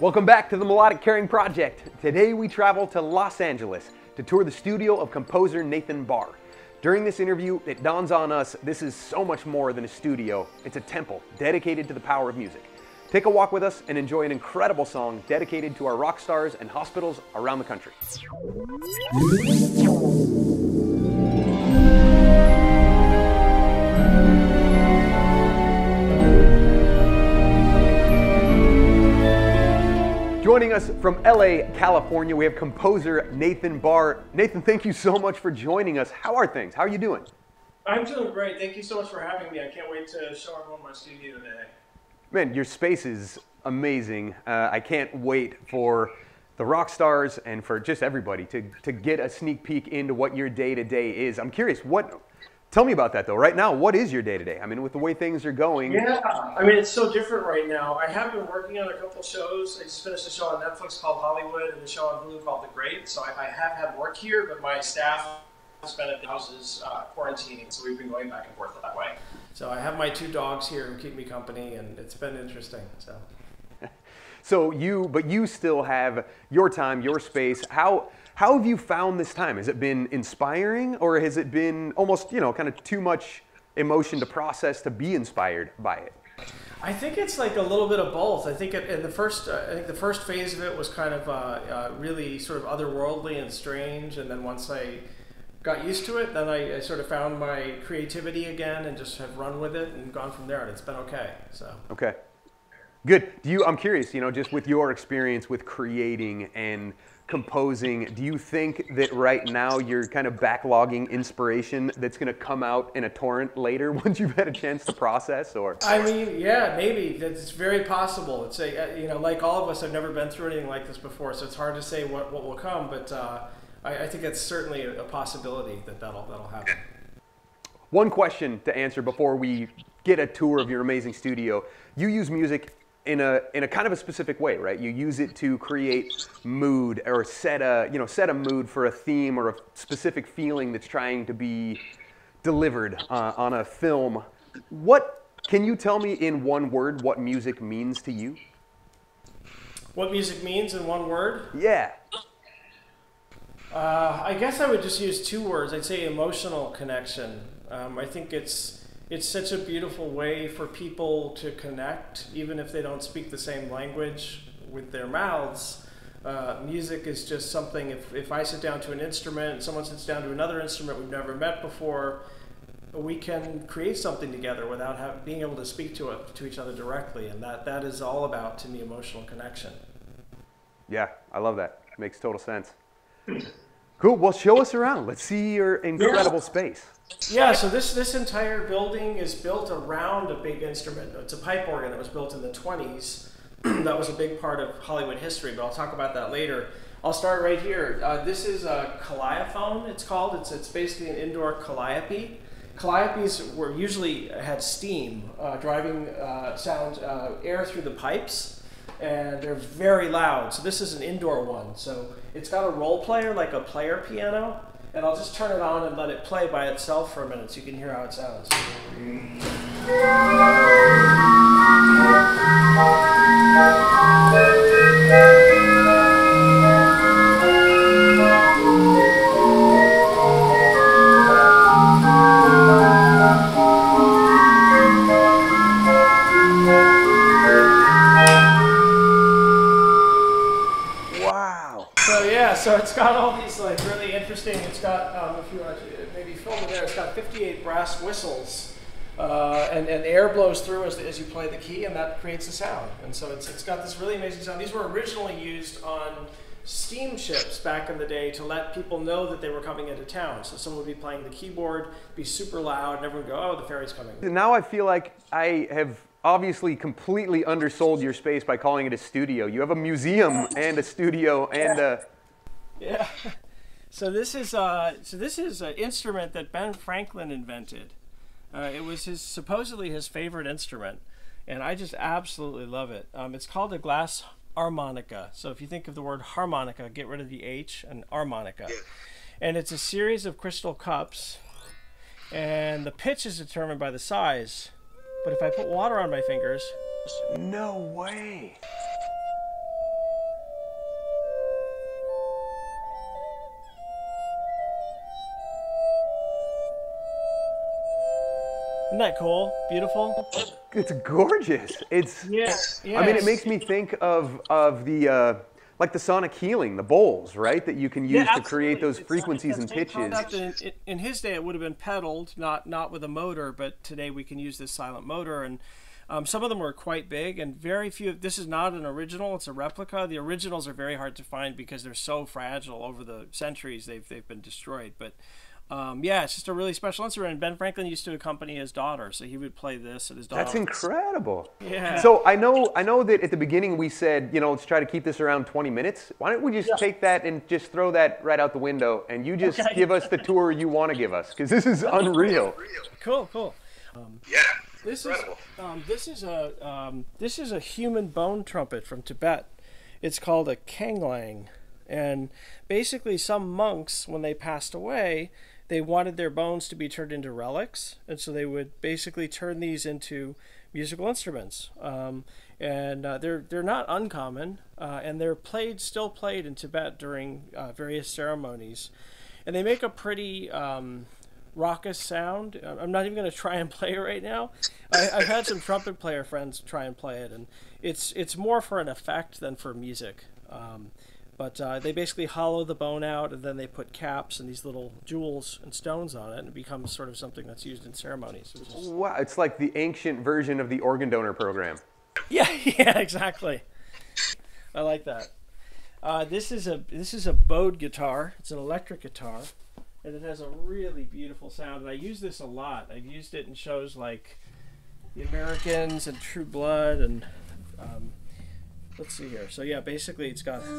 Welcome back to the Melodic Caring Project. Today we travel to Los Angeles to tour the studio of composer Nathan Barr. During this interview, it dawns on us this is so much more than a studio. It's a temple dedicated to the power of music. Take a walk with us and enjoy an incredible song dedicated to our rock stars and hospitals around the country. Joining us from LA, California, we have composer Nathan Barr. Nathan, thank you so much for joining us. How are things? How are you doing? I'm doing great. Thank you so much for having me. I can't wait to show everyone my studio today. Man, your space is amazing. Uh, I can't wait for the rock stars and for just everybody to, to get a sneak peek into what your day to day is. I'm curious, what Tell me about that though. Right now, what is your day to day? I mean, with the way things are going. Yeah, I mean, it's so different right now. I have been working on a couple shows. I just finished a show on Netflix called Hollywood and a show on Hulu called The Great. So I, I have had work here, but my staff has been at the houses uh, quarantining, so we've been going back and forth that way. So I have my two dogs here who keep me company, and it's been interesting. So. so you, but you still have your time, your space. How? How have you found this time? Has it been inspiring or has it been almost, you know, kind of too much emotion to process to be inspired by it? I think it's like a little bit of both. I think it, in the first, uh, I think the first phase of it was kind of uh, uh, really sort of otherworldly and strange, and then once I got used to it, then I, I, sort of found my creativity again and just have run with it and gone from there, and it's been okay. So okay, good. Do you? I'm curious. You know, just with your experience with creating and composing, do you think that right now you're kind of backlogging inspiration that's going to come out in a torrent later once you've had a chance to process? Or I mean, yeah, maybe that's very possible. It's a uh, you know, like all of us, I've never been through anything like this before, so it's hard to say what, what will come. But uh, I, I, think it's certainly a, a possibility that that'll that'll happen. One question to answer before we get a tour of your amazing studio. You use music in a in a kind of a specific way, right? You use it to create mood or set a you know set a mood for a theme or a specific feeling that's trying to be delivered uh, on a film. What can you tell me in one word what music means to you? What music means in one word? Yeah. Uh, I guess I would just use two words. I'd say emotional connection. Um, I think it's it's such a beautiful way for people to connect, even if they don't speak the same language with their mouths. Uh, music is just something, if, if I sit down to an instrument and someone sits down to another instrument we've never met before, we can create something together without have, being able to speak to it to each other directly. And that, that is all about, to me, emotional connection. Yeah, I love that. Makes total sense. Cool. Well, show us around. Let's see your incredible space. Yeah, so this this entire building is built around a big instrument. It's a pipe organ that was built in the 20s. that was a big part of Hollywood history, but I'll talk about that later. I'll start right here. Uh, this is a calliaphone. It's called. It's it's basically an indoor calliope. Calliopes were usually had steam uh, driving uh, sound uh, air through the pipes, and they're very loud. So this is an indoor one. So it's got a roll player like a player piano and I'll just turn it on and let it play by itself for a minute so you can hear how it sounds. Wow. Interesting. It's got, um, if you want to maybe film it there, it's got 58 brass whistles. Uh, and, and air blows through as, as you play the key, and that creates a sound. And so it's, it's got this really amazing sound. These were originally used on steamships back in the day to let people know that they were coming into town. So someone would be playing the keyboard, be super loud, and everyone would go, oh, the ferry's coming. Now I feel like I have obviously completely undersold your space by calling it a studio. You have a museum and a studio and a... Yeah. So this is uh, so this is an instrument that Ben Franklin invented. Uh, it was his supposedly his favorite instrument, and I just absolutely love it. Um, it's called a glass armonica. So if you think of the word harmonica, get rid of the H and armonica. And it's a series of crystal cups, and the pitch is determined by the size. But if I put water on my fingers, no way. Isn't that cool? Beautiful. It's gorgeous. It's. Yeah. I mean, it makes me think of of the uh, like the sonic healing, the bowls, right? That you can use Yeah, to create those It's- frequencies and pitches. in- in his day, it would have been pedaled, not not with a motor, but today we can use this silent motor. And um, some of them were quite big, and very few. This is not an original; it's a replica. The originals are very hard to find because they're so fragile over the centuries. They've they've been destroyed, but. Um, yeah, it's just a really special instrument. And Ben Franklin used to accompany his daughter, so he would play this at his daughter. That's incredible. Yeah. So I know I know that at the beginning we said, you know, let's try to keep this around 20 minutes. Why don't we just take that and just throw that right out the window and you just Okay. give us the tour you want to give us because this is unreal. Cool, cool. Yeah. This Incredible. is um, this is a um, this is a human bone trumpet from Tibet. It's called a kangling, and basically some monks when they passed away, they wanted their bones to be turned into relics, and so they would basically turn these into musical instruments. Um, and uh, they're they're not uncommon, uh, and they're played still played in Tibet during uh, various ceremonies, and they make a pretty um, raucous sound. I- I'm not even going to try and play it right now. I, I've had some trumpet player friends try and play it, and it's it's more for an effect than for music. Um, but uh, they basically hollow the bone out, and then they put caps and these little jewels and stones on it, and it becomes sort of something that's used in ceremonies. Wow, it's like the ancient version of the organ donor program. yeah, yeah, exactly. I like that. Uh, this is a this is a bowed guitar. It's an electric guitar, and it has a really beautiful sound. And I use this a lot. I've used it in shows like The Americans and True Blood, and um, let's see here. So yeah, basically it's got. Isn't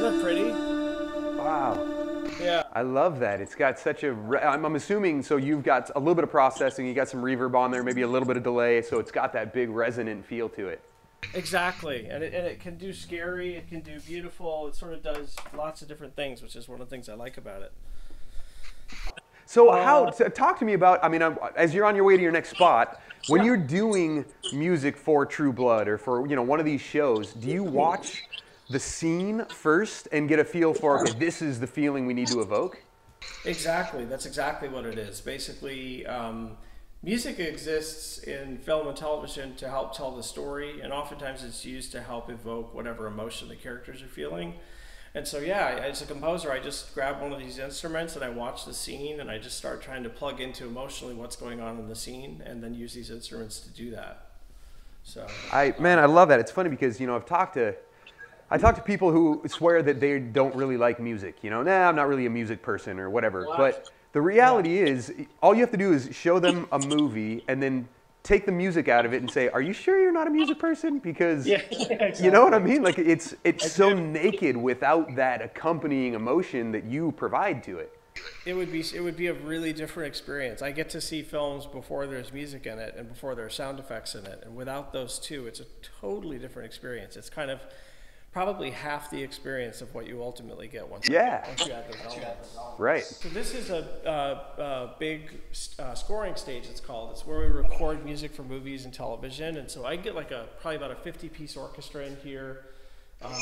that pretty? Wow. Yeah. I love that. It's got such a. I'm assuming so. You've got a little bit of processing. You got some reverb on there, maybe a little bit of delay. So it's got that big resonant feel to it. Exactly, and it, and it can do scary, it can do beautiful, it sort of does lots of different things, which is one of the things I like about it. So Uh, how? talk to me about. I mean, as you're on your way to your next spot, when you're doing music for True Blood or for you know one of these shows, do you watch the scene first and get a feel for okay, this is the feeling we need to evoke? Exactly, that's exactly what it is. Basically, um, music exists in film and television to help tell the story, and oftentimes it's used to help evoke whatever emotion the characters are feeling. And so, yeah, as a composer, I just grab one of these instruments and I watch the scene, and I just start trying to plug into emotionally what's going on in the scene, and then use these instruments to do that. So, I man, I love that. It's funny because you know I've talked to, I talk to people who swear that they don't really like music. You know, nah, I'm not really a music person or whatever. But the reality is, all you have to do is show them a movie and then take the music out of it and say, "Are you sure you're not a music person?" Because Yeah, you know what I mean. Like it's it's so naked without that accompanying emotion that you provide to it. It would be it would be a really different experience. I get to see films before there's music in it and before there are sound effects in it, and without those two, it's a totally different experience. It's kind of probably half the experience of what you ultimately get once. Yeah. Once you add those elements. Right. So this is a, uh, uh big uh, scoring stage. It's called. It's where we record music for movies and television. And so I get like a probably about a 50-piece orchestra in here. Um,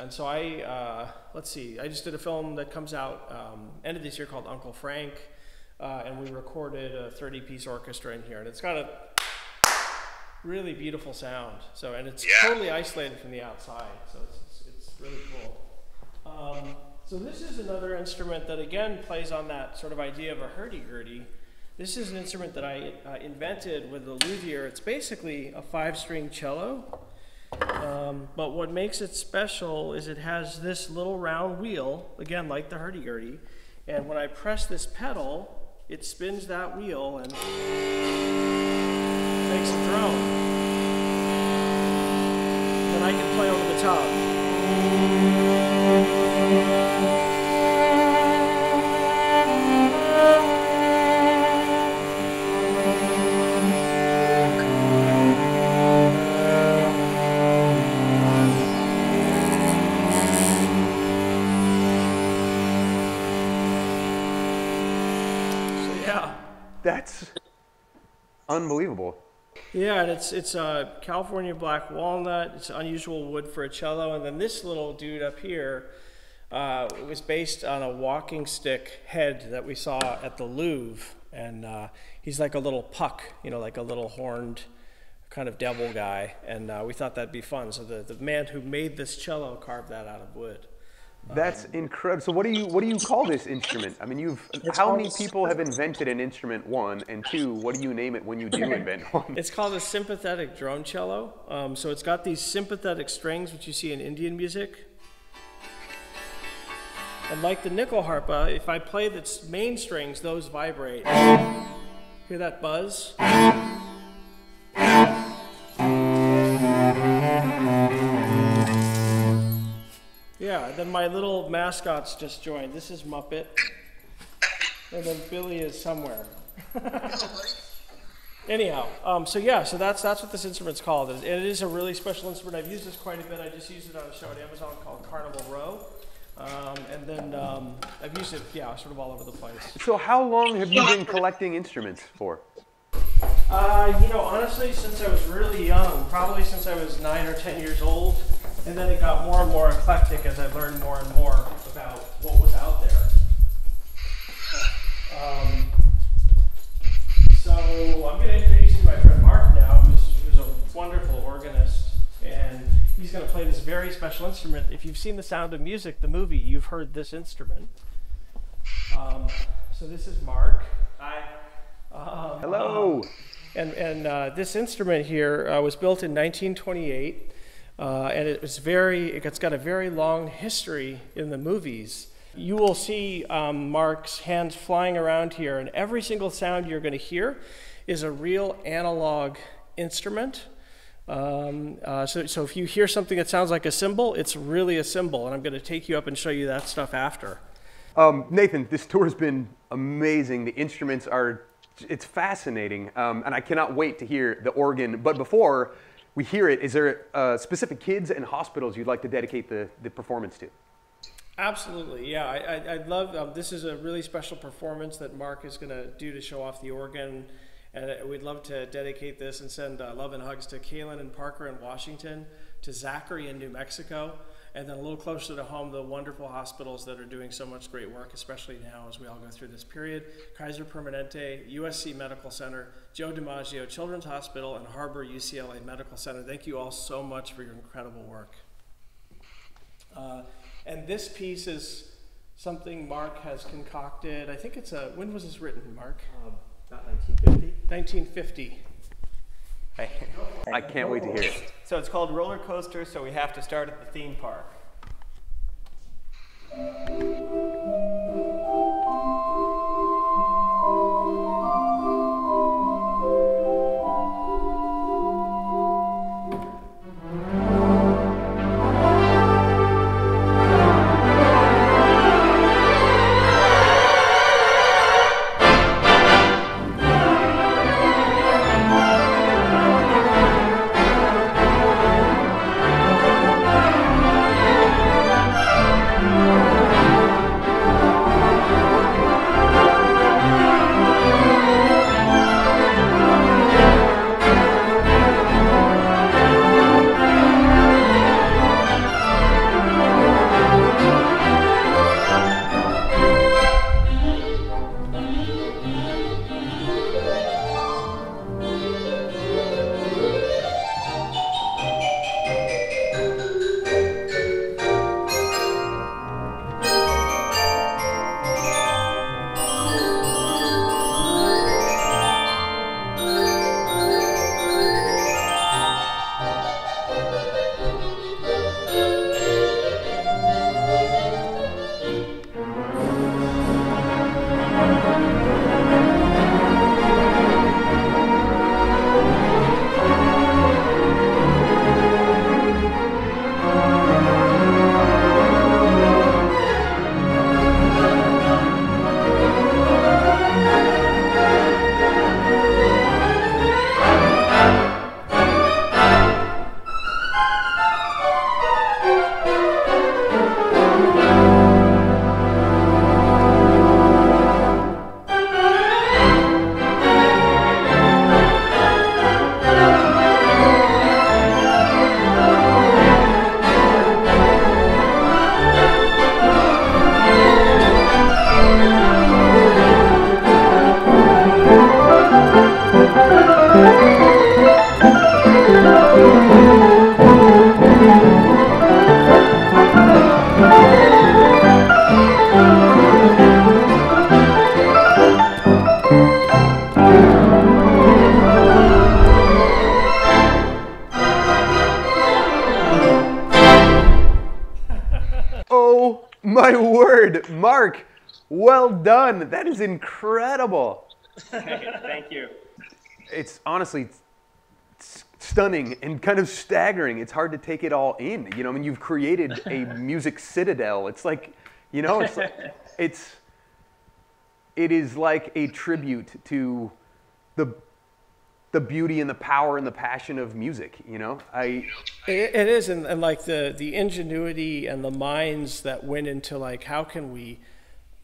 and so I uh, let's see. I just did a film that comes out um, end of this year called Uncle Frank, uh, and we recorded a 30-piece orchestra in here, and it's got a really beautiful sound. So and it's Yeah. totally isolated from the outside. So it's, it's, it's really cool. Um, so this is another instrument that again plays on that sort of idea of a hurdy-gurdy. This is an instrument that I uh, invented with the luthier. It's basically a five-string cello, um, but what makes it special is it has this little round wheel, again like the hurdy-gurdy, and when I press this pedal, it spins that wheel and makes a drone. Then I can play over the top. So yeah. That's unbelievable. Yeah, and it's it's a California black walnut. It's unusual wood for a cello, and then this little dude up here uh, was based on a walking stick head that we saw at the Louvre, and uh, he's like a little puck, you know, like a little horned kind of devil guy, and uh, we thought that'd be fun. So the the man who made this cello carved that out of wood. That's incredible. So what do you what do you call this instrument? I mean, you've It's how many people have invented an instrument? One and two. What do you name it when you do invent one? It's called a sympathetic drone cello. Um, so it's got these sympathetic strings, which you see in Indian music. And like the nyckelharpa, if I play the main strings, those vibrate. Hear that buzz? Yeah, then my little mascots just joined. This is Muppet. And then Billy is somewhere. Anyhow, um, so yeah, so that's that's what this instrument's called. And it is a really special instrument. I've used this quite a bit. I just used it on a show at Amazon called Carnival Row. Um, and then um, I've used it, yeah, sort of all over the place. So how long have you been collecting instruments for? Uh, you know, honestly, since I was really young, probably since I was nine or ten years old, and then it got more and more eclectic as I learned more and more about what was out there. Um, so I'm going to introduce you to my friend Mark now, who's, who's a wonderful organist, and he's going to play this very special instrument. If you've seen The Sound of Music, the movie, you've heard this instrument. Um, so this is Mark. Hi. Um, Hello. and and uh, this instrument here uh, was built in 1928, uh, and it was very. It's got a very long history in the movies. You will see um, Mark's hands flying around here, and every single sound you're going to hear is a real analog instrument. Um, uh, so, so if you hear something that sounds like a cymbal, it's really a cymbal, and I'm going to take you up and show you that stuff after. Um, Nathan, this tour has been amazing. The instruments are, it's fascinating, um, and I cannot wait to hear the organ. But before we hear it, is there uh, specific kids and hospitals you'd like to dedicate the, the performance to? Absolutely, yeah. I, I, I'd love. Um, this is a really special performance that Mark is going to do to show off the organ, and uh, we'd love to dedicate this and send uh, love and hugs to Kaelyn and Parker in Washington, to Zachary in New Mexico, and then a little closer to home, the wonderful hospitals that are doing so much great work, especially now as we all go through this period. Kaiser Permanente, USC Medical Center, Joe DiMaggio Children's Hospital, and Harbor UCLA Medical Center. Thank you all so much for your incredible work. Uh, and this piece is something Mark has concocted. I think it's a, when was this written, Mark? Um, about 1950. 1950. I can't wait to hear it. So it's called Roller Coaster, so we have to start at the theme park. Well done. That is incredible. Thank you. It's honestly s- stunning and kind of staggering. It's hard to take it all in. You know, I mean, you've created a music citadel. It's like, you know, it's like, it's it is like a tribute to the the beauty and the power and the passion of music. You know, I It, it is, and, and like the the ingenuity and the minds that went into like how can we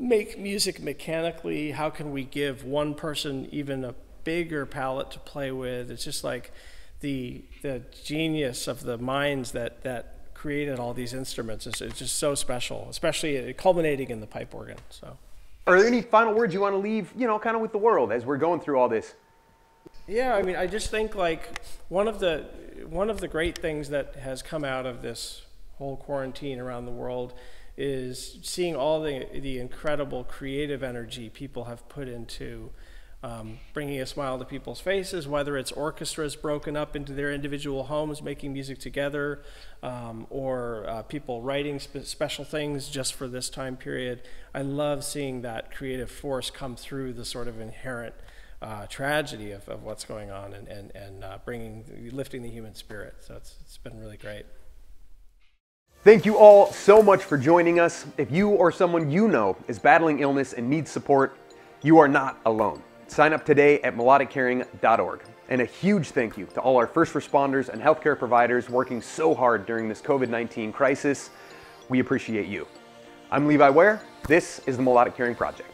make music mechanically? How can we give one person even a bigger palette to play with? It's just like the the genius of the minds that that created all these instruments. It's, it's just so special, especially culminating in the pipe organ. So. are there any final words you want to leave? You know, kind of with the world as we're going through all this. Yeah, I mean, I just think like one of the one of the great things that has come out of this whole quarantine around the world is seeing all the the incredible creative energy people have put into um, bringing a smile to people's faces, whether it's orchestras broken up into their individual homes making music together, um, or uh, people writing spe- special things just for this time period. I love seeing that creative force come through the sort of inherent uh, tragedy of, of what's going on and, and, and uh, bringing, lifting the human spirit. So it's, it's been really great. Thank you all so much for joining us. If you or someone you know is battling illness and needs support, you are not alone. Sign up today at melodiccaring.org. And a huge thank you to all our first responders and healthcare providers working so hard during this COVID 19 crisis. We appreciate you. I'm Levi Ware. This is the Melodic Caring Project.